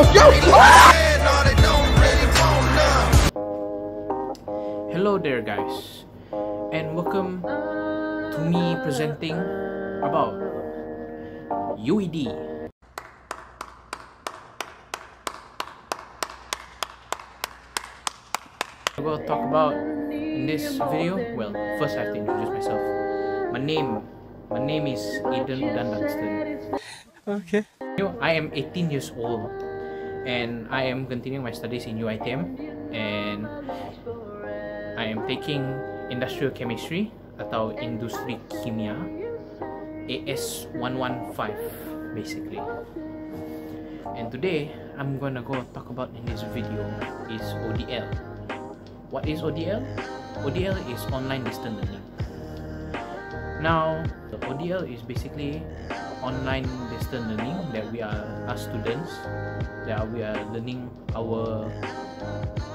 Yo, yo! Hello there guys and welcome to me presenting about UED. I'm going to talk about in this video, well first I have to introduce myself. My name, my name is Aiden Udan Dunstan. Okay. You know, I am 18 years old and I am continuing my studies in UITM and I am taking industrial chemistry atau industri kimia AS115 basically. And today I'm gonna go talk about in this video is ODL. What is ODL? ODL is online distance learning. Now, the ODL is basically online distance learning that we are as students that we are learning our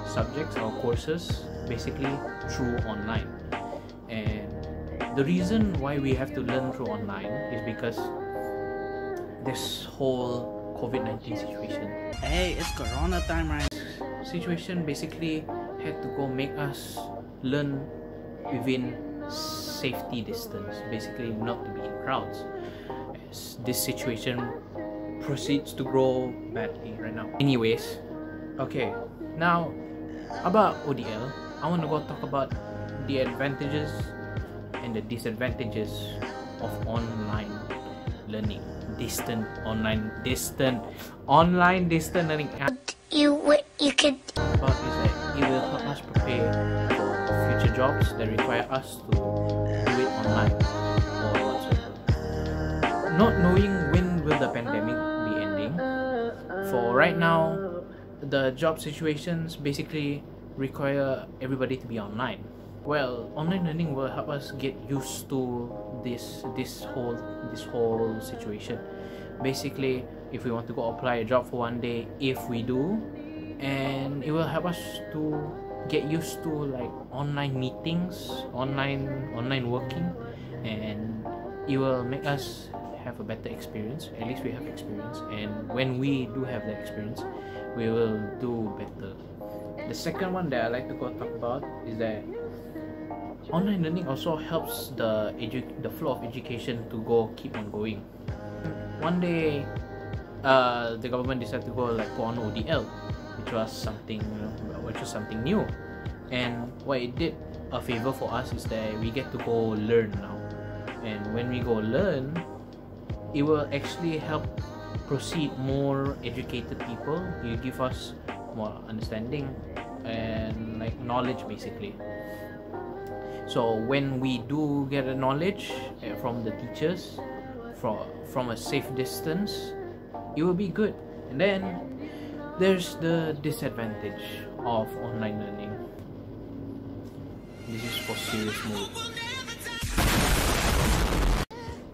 subjects our courses basically through online. And the reason why we have to learn through online is because this whole covid-19 situation. Hey, it's Corona time, right? situation basically had to go make us learn within safety distance basically not to be in crowds this situation proceeds to grow badly right now. Anyways okay now about odl i want to go talk about the advantages and the disadvantages of online learning. Distant online distant online distant learning you you could about is that it will help us prepare for future jobs that require us to do it online. Not knowing when will the pandemic be ending. For right now, the job situations basically require everybody to be online. Well, online learning will help us get used to this this whole this whole situation. Basically, if we want to go apply a job for one day, if we do, and it will help us to get used to like online meetings online online working and it will make us have a better experience. At least we have experience. And when we do have that experience we will do better. The second one that i like to go talk about is that online learning also helps the edu- the flow of education to go keep on going. One day uh, the government decided to go like go on odl which was something which was something new. And what it did a favor for us is that we get to go learn now. And when we go learn it will actually help proceed more educated people. You give us more understanding and like knowledge basically. So when we do get a knowledge uh, from the teachers from from a safe distance it will be good. And then there's the disadvantage of online learning. This is for serious mode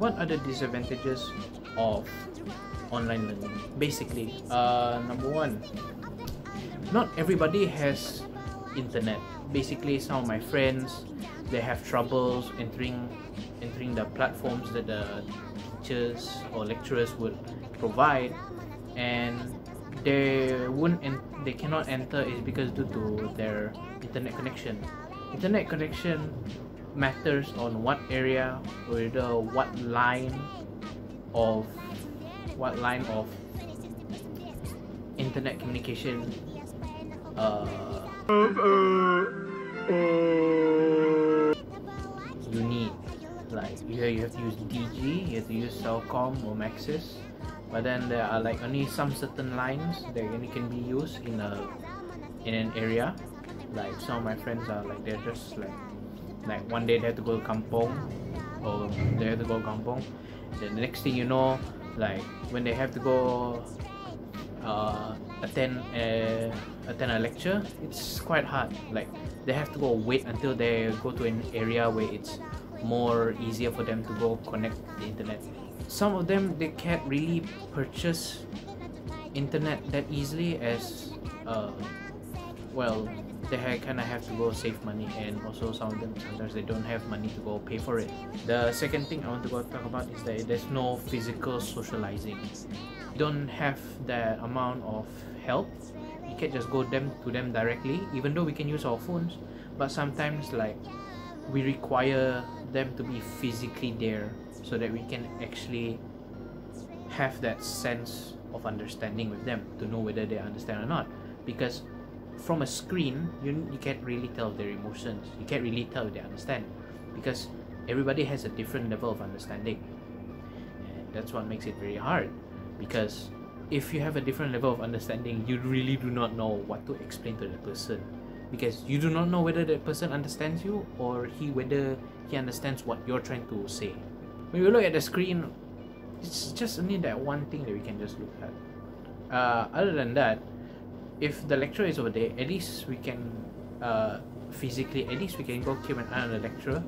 what are the disadvantages of online learning? Basically uh, number one not everybody has internet. Basically some of my friends they have troubles entering entering the platforms that the teachers or lecturers would provide. And they won't en- they cannot enter is because due to their internet connection. Internet connection matters on what area or the what line of what line of internet communication uh, you need. Like you you have to use Digi you have to use Celcom or Maxis but then there are like only some certain lines that only can be used in a in an area. Like some of my friends are like they're just like like one day they have to go to kampong or they have to go to kampong. Then the next thing you know like when they have to go uh, attend a attend a lecture it's quite hard. Like they have to go wait until they go to an area where it's more easier for them to go connect the internet. Some of them they can't really purchase internet that easily as uh, well they kind of have to go save money and also some of them sometimes they don't have money to go pay for it. The second thing i want to go talk about is that there's no physical socializing. You don't have the amount of help. You can't just go them to them directly even though we can use our phones but sometimes like we require them to be physically there so that we can actually have that sense of understanding with them to know whether they understand or not. Because from a screen you, you can't really tell their emotions. You can't really tell they understand because everybody has a different level of understanding. And that's what makes it very hard because if you have a different level of understanding you really do not know what to explain to the person because you do not know whether that person understands you or he whether he understands what you're trying to say. When we look at the screen it's just only that one thing that we can just look at. Uh, other than that if the lecturer is over there at least we can uh, physically at least we can go keep an eye on the lecturer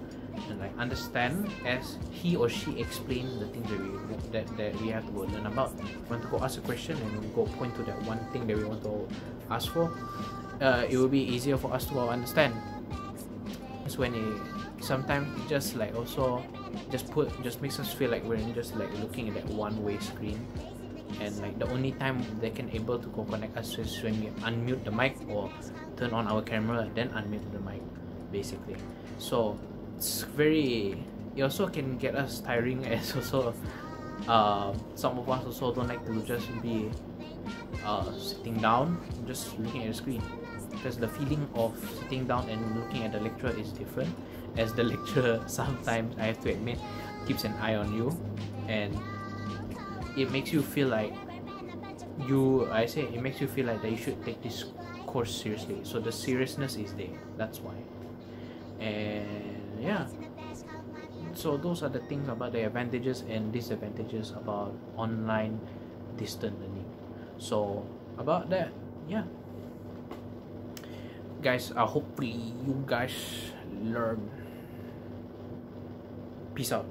and like understand as he or she explains the things that we that, that we have to learn about. We want to go ask a question and go point to that one thing that we want to ask for. Uh, it will be easier for us to understand. It's when it sometimes just like also just put just makes us feel like we're just like looking at that one way screen and like the only time they can able to connect us is when we unmute the mic or turn on our camera then unmute the mic basically. So it's very it also can get us tiring as also uh, some of us also don't like to just be uh, sitting down just looking at the screen. Because the feeling of sitting down and looking at the lecturer is different. As the lecturer sometimes I have to admit keeps an eye on you. And it makes you feel like you I say it makes you feel like that you should take this course seriously. So the seriousness is there. That's why. And yeah. So those are the things about the advantages and disadvantages about online distant learning. So about that yeah. Guys uh, hopefully you guys learn. Peace out